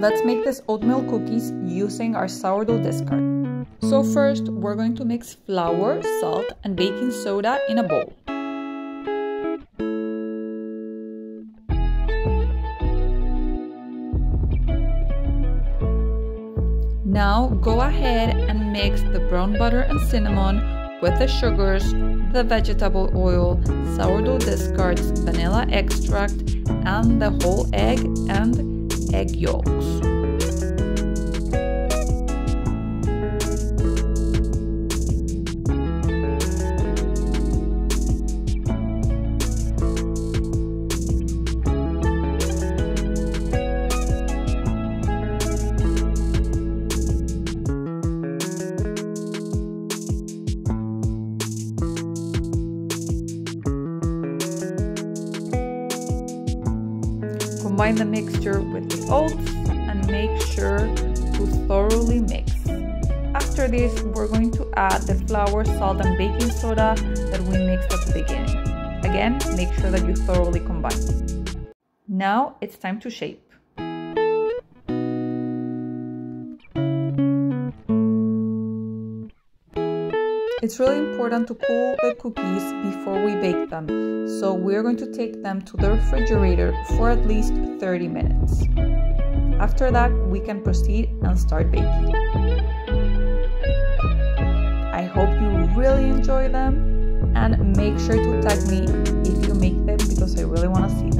Let's make this oatmeal cookies using our sourdough discard. So first, we're going to mix flour, salt, and baking soda in a bowl. Now go ahead and mix the brown butter and cinnamon with the sugars, the vegetable oil, sourdough discards, vanilla extract, and the whole egg and egg yolks. Combine the mixture with the oats and make sure to thoroughly mix. After this, we're going to add the flour, salt, and baking soda that we mixed at the beginning. Again, make sure that you thoroughly combine. Now it's time to shape. It's really important to cool the cookies before we bake them, so we're going to take them to the refrigerator for at least 30 minutes. After that, we can proceed and start baking. I hope you really enjoy them and make sure to tag me if you make them because I really want to see them.